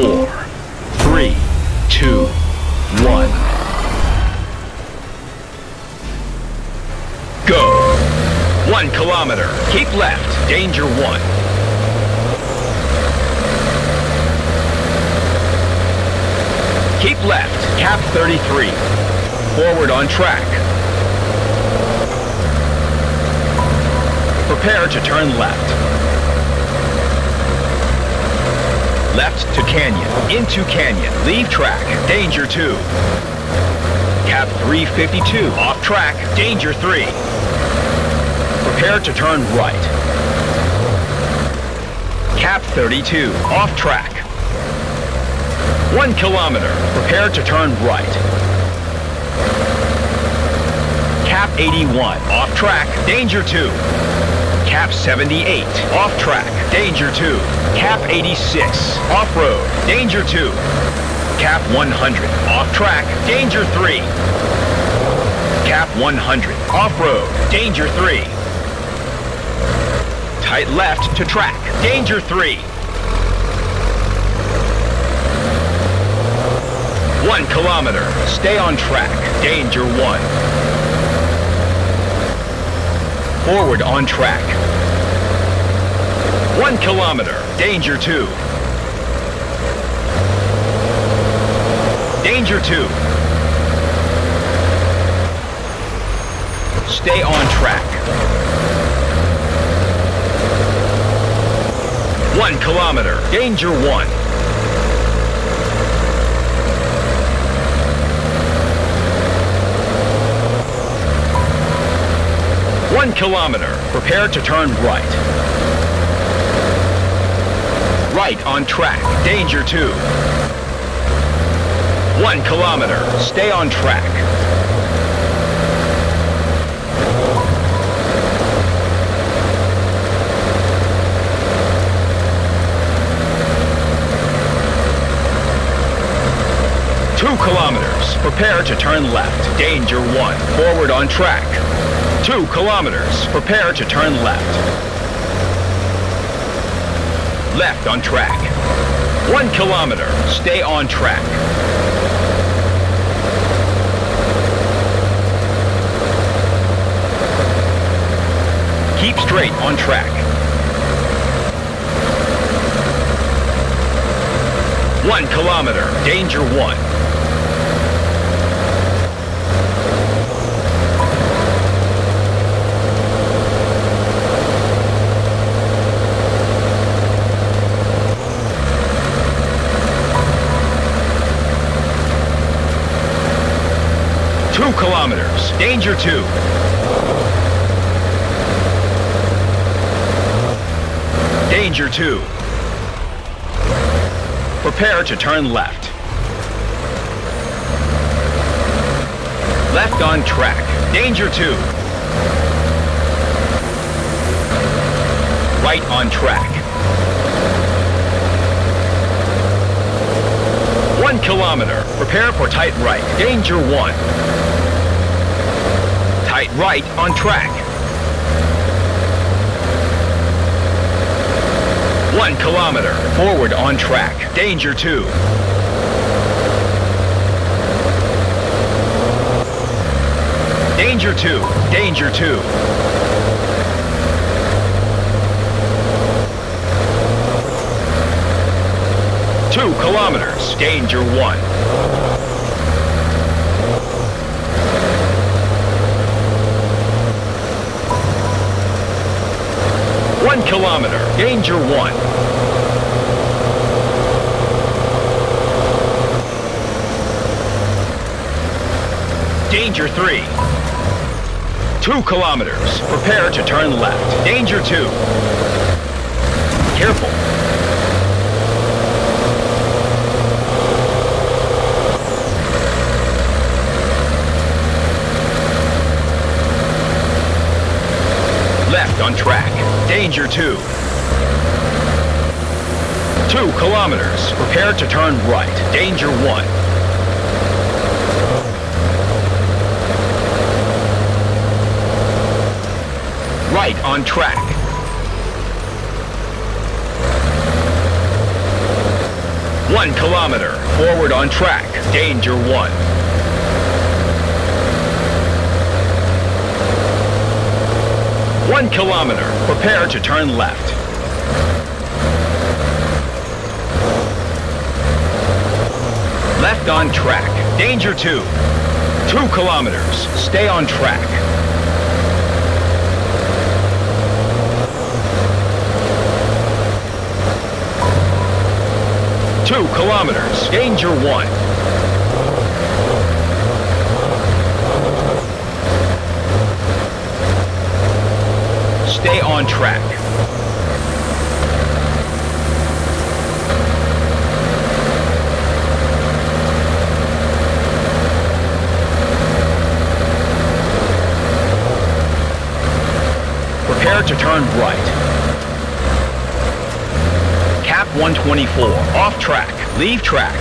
four, three, two, one. Go. One kilometer. Keep left. Danger one. Keep left. Cap 33. Forward on track. Prepare to turn left. Left to canyon. Into canyon. Leave track. Danger 2. Cap 352. Off track. Danger 3. Prepare to turn right. Cap 32. Off track. One kilometer. Prepare to turn right. Cap 81. Off track. Danger 2. Cap 78. Off track. Danger 2. Cap 86. Off-road. Danger 2. Cap 100. Off track. Danger 3. Cap 100. Off-road. Danger 3. Tight left to track. Danger 3. One kilometer. Stay on track. Danger 1. Forward on track. One kilometer. Danger 2. Danger 2. Stay on track. One kilometer. Danger 1. One kilometer. Prepare to turn right. Right on track. Danger 2. One kilometer. Stay on track. Two kilometers. Prepare to turn left. Danger 1. Forward on track. Two kilometers. Prepare to turn left. Left on track. One kilometer. Stay on track. Keep straight on track. One kilometer. Danger one. kilometers. Danger 2. Danger 2. Prepare to turn left. Left on track. Danger 2. Right on track. One kilometer. Prepare for tight right. Danger 1 right on track. One kilometer. Forward on track. Danger two. Danger two. Danger two. Two kilometers. Danger one kilometer. Danger one. Danger three. Two kilometers. Prepare to turn left. Danger two. Careful. Left on track. Danger 2. 2 kilometers. Prepare to turn right. Danger 1. Right on track. One kilometer. Forward on track. Danger one. One kilometer. Prepare to turn left. Left on track. Danger two. Two kilometers. Stay on track. Two kilometers. Danger one. Stay on track. Prepare to turn right. Cap 124. Off track. Leave track.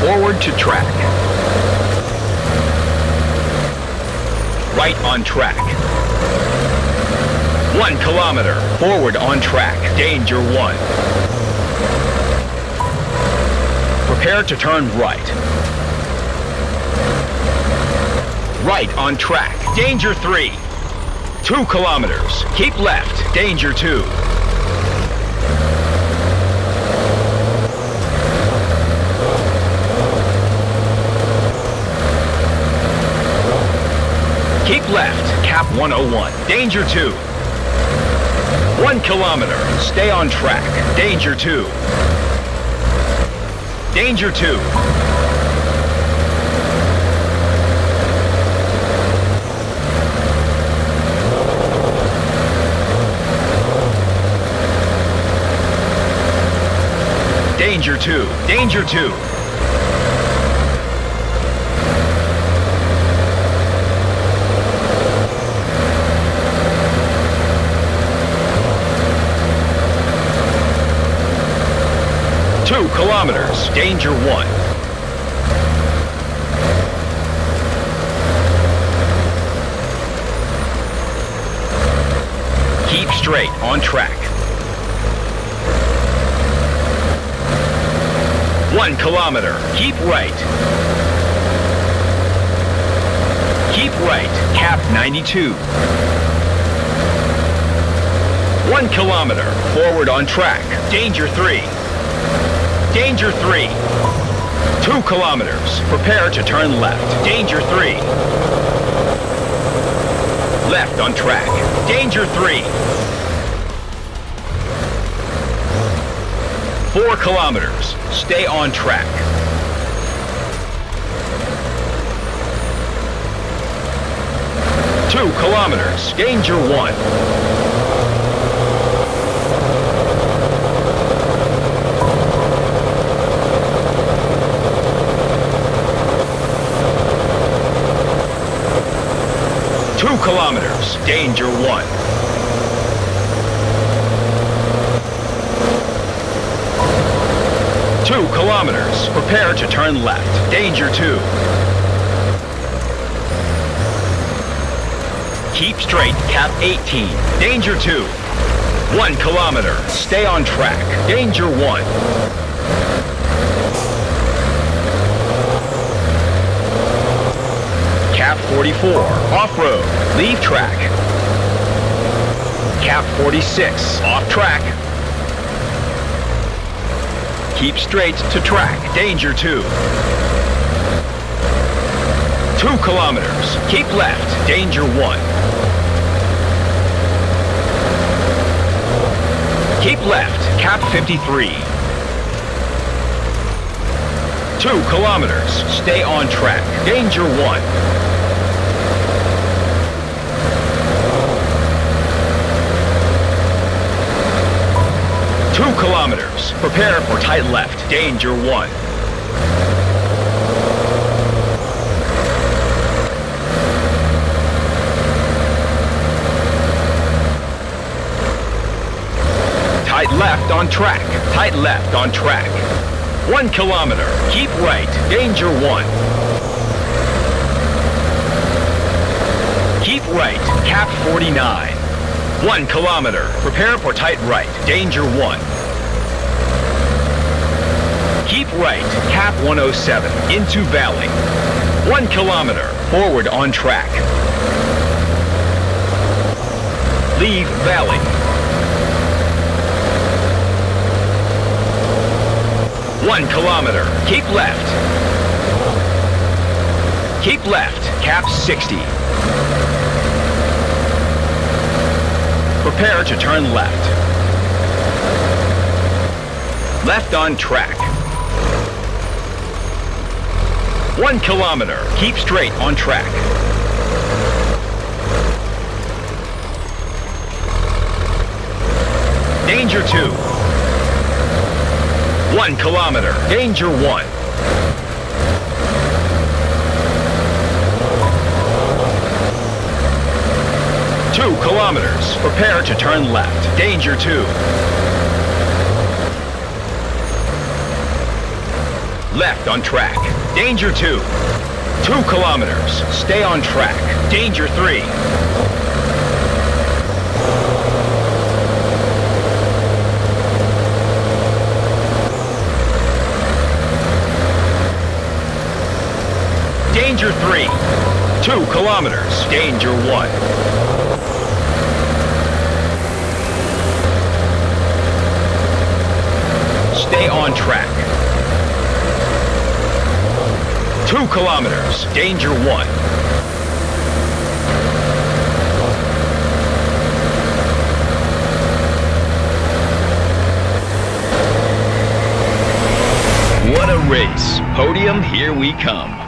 Forward to track. Right on track. One kilometer. Forward on track. Danger one. Prepare to turn right. Right on track. Danger three. Two kilometers. Keep left. Danger two. Keep left. Cap 101. Danger 2. One kilometer. Stay on track. Danger 2. Danger 2. Danger 2. Danger 2. Two Danger one. Keep straight on track. One kilometer. Keep right. Keep right. Cap 92. One kilometer. Forward on track. Danger three. Danger 3. Two kilometers. Prepare to turn left. Danger 3. Left on track. Danger 3. Four kilometers. Stay on track. Two kilometers. Danger 1. Kilometers. Danger one. Two kilometers. Prepare to turn left. Danger two. Keep straight. Cap 18. Danger two. One kilometer. Stay on track. Danger one. Cap 44, off-road, leave track. Cap 46, off track. Keep straight to track, danger 2. 2 kilometers, keep left, danger 1. Keep left, cap 53. 2 kilometers, stay on track, danger 1. Two kilometers. Prepare for tight left. Danger one. Tight left on track. Tight left on track. One kilometer. Keep right. Danger one. Keep right, cap 49. One kilometer, prepare for tight right, danger one. Keep right, cap 107, into valley. One kilometer, forward on track. Leave valley. One kilometer, keep left. Keep left, cap 60. Prepare to turn left. Left on track. One kilometer. Keep straight on track. Danger 2. One kilometer. Danger 1. Two kilometers. Prepare to turn left. Danger 2. Left on track. Danger 2. Two kilometers. Stay on track. Danger 3. Danger 3. Two kilometers. Danger 1. Stay on track. Two kilometers. Danger one. What a race. Podium, here we come.